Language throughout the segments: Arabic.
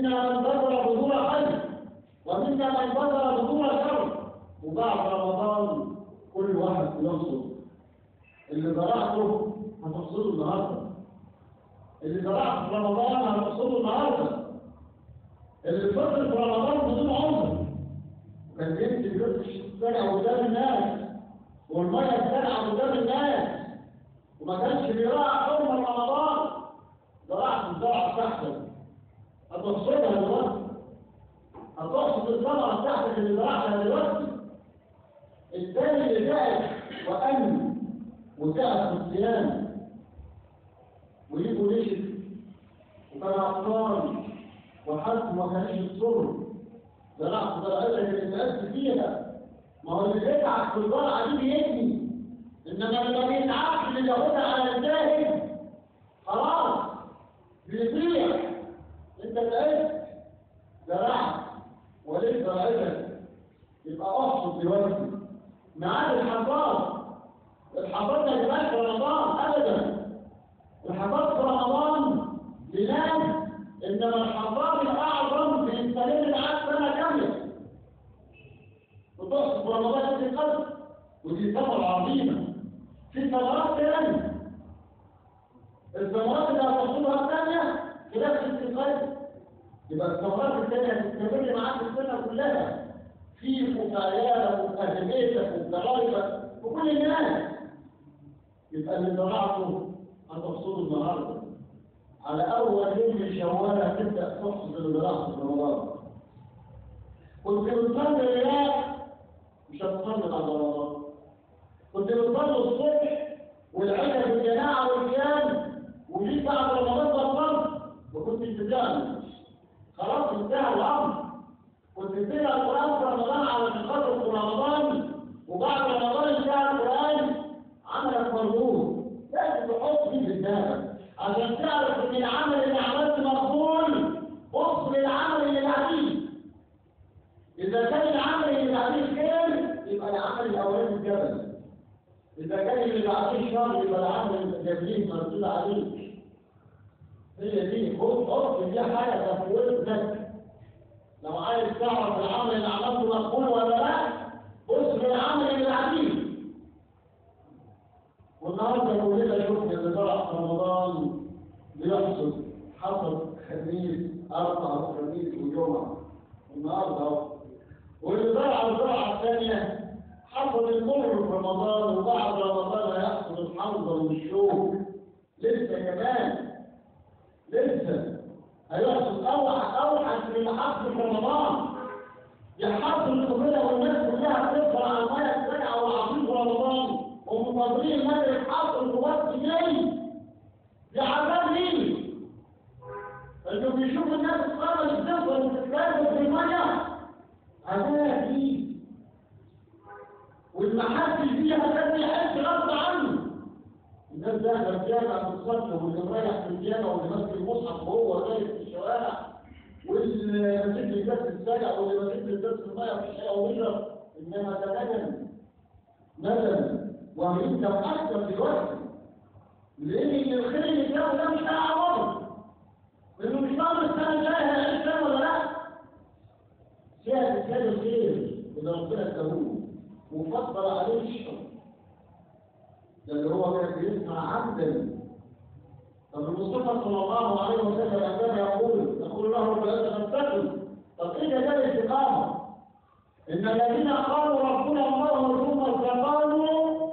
منا من بذر بذور خير ومنا من بذر بذور شر. وبعد رمضان كل واحد يحصد اللي زرعته هتحصده النهارده. اللي زرعته في رمضان هتحصده النهارده. اللي فضل في رمضان بدون عمر وكان بيمشي بيرش الزرع قدام الناس والمية الزرع قدام الناس. وما كانش بيراعي حرمة رمضان زرعت الزرع بتاعتك هتحصدها دلوقتي هتحصد الزرعه بتاعتك اللي زرعتها دلوقتي الثاني اللي تعب وأمن وتعب في الصيام ويجوا نشف وكان عطشان وحد ما كانش الصبر زرعت زرعتك اللي تعبت فيها. ما هو اللي بيتعب في الزرعة دي بيبني. إنما اللي ما بيتعبش اللي ياخدها على الجاهل خلاص بيضيع انت تعبت زرعت وليس زرعتك يبقى احصد دلوقتي معاد الحفاظ الحفاظ ما يبقاش في رمضان ابدا الحفاظ في رمضان لناس انما الحفاظ الاعظم في انسانين العاد سنه كامله وتحصل في رمضان في القلب ودي ثمره عظيمة في ثمرات ثانية الثمرات اللي هتحصلها الثانية في نفس القلب يبقى الثمرات الثانية هتستمر معاك السنة كلها. أهل بيتك وفي قرايبك وكل الناس. يبقى اللي زرعته هتحصده النهارده. على أول يوم من شوال هتبدأ تحصد اللي في رمضان. كنت بتصلي رياء مش هتصلي بعد رمضان. كنت بتصلي الصبح والعشاء بالجماعه والقيام وجيت بعد رمضان بطلت وكنت بتعمل خلاص انتهى الامر كنت بتقرا القران في رمضان على خاطر في رمضان وبعد رمضان انتهى القران عملك مرغوب لازم تحط دي في دماغك عشان تعرف ان العمل اللي عملته مقبول بص للعمل اللي بعديه اذا كان العمل اللي بعديه خير يبقى العمل الاولاني الجبل اذا كان اللي بعديه شر يبقى العمل الجبلين مردود عليك هي دي خد حط دي حاجة تفويض لو عايز تعرف العمل اللي عملته مقبول ولا لا بص للعمل اللي بعديه. والنهارده كلنا شفنا اللي طلع في رمضان بيحصل حصل خميس أربع وخميس وجمعة. النهارده واللي طلع الزرعه الثانية حصل المر في رمضان وبعد رمضان هيحصل الحنظل والشوك لسه كمان لسه هيحصل أوحش أوحش من حصل في رمضان. يحصل كلنا والناس كلها بتدخل على المية الساقعه والعصير في رمضان. ومنتظرين المغرب حصل في وقت جاي. لعذاب مين؟ انه بيشوفوا الناس تتخرج تدخل وتتكلم في المية. عذاب دي والمحاكم فيها كان يحس غصب عنه. الناس داخل الجامع بتصلي واللي مريح في الجامع واللي ماسك المصحف وهو رايح في الشوارع. واللي ماسك لي كاس واللي ماسك لي كاس في الشارع ويشرب إنما ده ندم ندم وانت مؤثر دلوقتي. لأن الخير اللي جابه ده مش هيعوضه لأنه مش ضامن السنة الجاية هيعيش ولا لأ. سيادة سيادة الخير اللي ربنا اداهوله وفضل عليه الشر ده اللي هو كان بيسمع عبدا. طب المصطفى صلى الله عليه وسلم عندما يقول؟ يقول له العزة فاتقوا طب إيه ده الاستقامه؟ إن الذين قالوا ربنا الله ثم استقاموا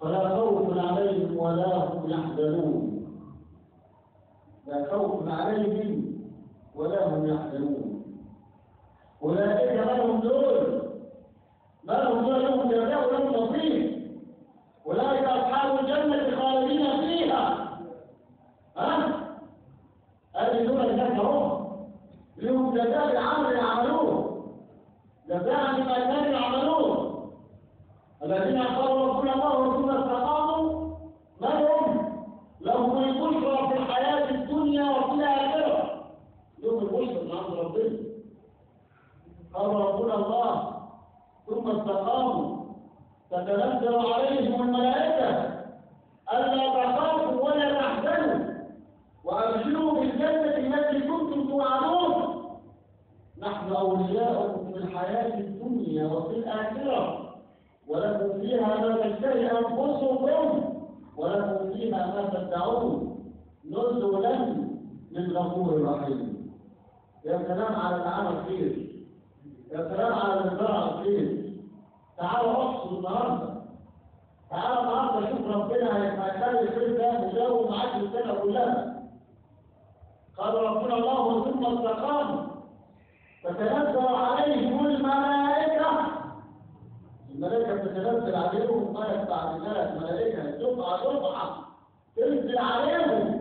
فلا خوف عليهم ولا هم يحزنون. لا خوف عليهم ولا هم يحزنون. أولئك من هم دول. من هم دول لهم جزاء ولهم نصيب أولئك أصحاب الجنة خالدين فيها. ها؟ اهو لهم جزاء العمل جزاء كانوا الذين قالوا ربنا الله ثم استقاموا ما هم لهم البشرى في الحياة الدنيا وفي الاخره لهم البشرى من عند ربنا قال ربنا الله ثم استقاموا تتنزل عليهم الملائكه الا تخافوا الحياة الدنيا وفي الآخرة. ولكم فيها ما تشتهي أنفسكم ولكم فيها ما تدعون. نزلا من غفور رحيم. يا سلام على العمل خير يا سلام على الزرع خير تعالوا أقصد النهارده. تعالى النهارده شوف ربنا هيخلي الخير ده مجاوب معاك السنة كلها. قال ربنا الله ثم استقام. فتنزل عليهم الملائكة. الملائكة تتنزل عليهم قالت بعد ذلك ملائكه دفعه دفعه تنزل عليهم.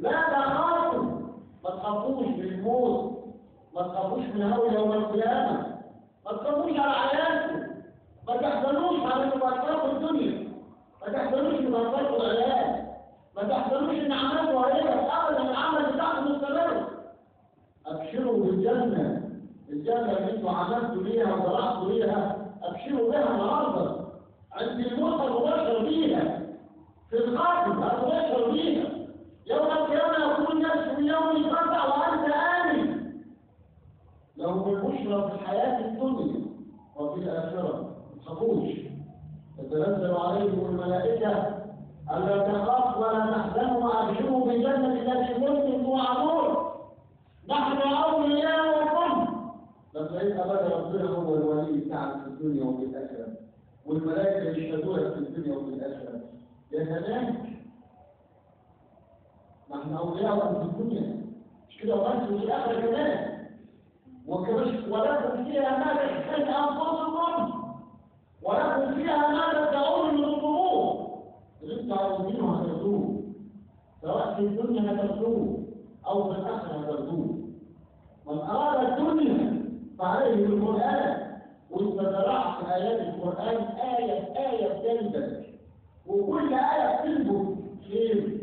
لا تخافوا. ما تخافوش من الموت. ما تخافوش من هول يوم القيامة. ما تخافوش على عيالكم ما تحزنوش على مباركات الدنيا. ما تحزنوش مباركات العيال ما تحزنوش إن عملكم هيبقى الجنه اللي أنتوا عملتوا ليها وزرعتوا ليها أبشروا بها النهارده عند الموت مباشر بيها. في الخاتم هتبشر بيها. يوم القيامة يكون الناس من يوم الفتح وأنت آمن. لهم البشرى في الحياة الدنيا وفي الآخرة. تخافوش. تتنزل عليهم الملائكة. ألا تخاف ولا تحزنوا وأبشروا بالجنة التي كنتم توعدون. نحن أولياؤكم لما يبقى بقى ربنا هو الولي بتاعك في الدنيا وفي الآخرة والملائكة يشهدوا في الدنيا وفي الآخرة. يا سلام نحن أولياؤكم في الدنيا. مش كده وبس وفي الآخرة كمان. وكمش ولكم فيها ما تحتاج أنفسكم. ولكم فيها ما تدعون من الطموح اللي أنتوا عاوزينه هتاخدوه سواء في الدنيا هتاخدوه أو في الآخرة هتاخدوه من أراد الدنيا فعليه بالقرآن وانت زرعت آيات القرآن آية آية بتنزل وكل آية بتنبت خير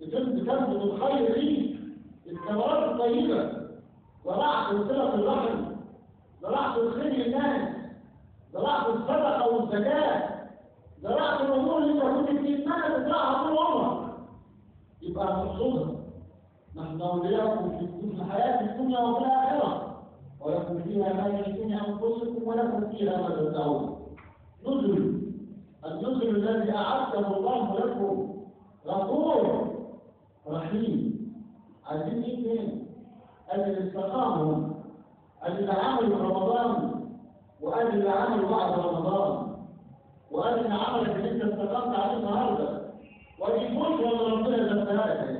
بتنبت الخير ليك الثمرات الطيبة. زرعت صلة الرحم. زرعت الخير للناس. زرعت الصدقة والزكاة. زرعت الأمور اللي انت كنت بتتمنى تزرعها طول عمرك. يبقى هتحصدها نحن أولياؤكم في الحياة الدنيا وفي الآخرة. ولكم فيها ما يشتهي أنفسكم ولكم فيها ما تدعون. نزل. النزل الذي أعده الله لكم. غفور رحيم. عايزين إيه؟ تاني؟ أجل الاستقامة أجل العمل في رمضان. وأجل العمل بعد رمضان. وأجل عملك اللي أنت استقمت عليه النهارده. بشرى من ربنا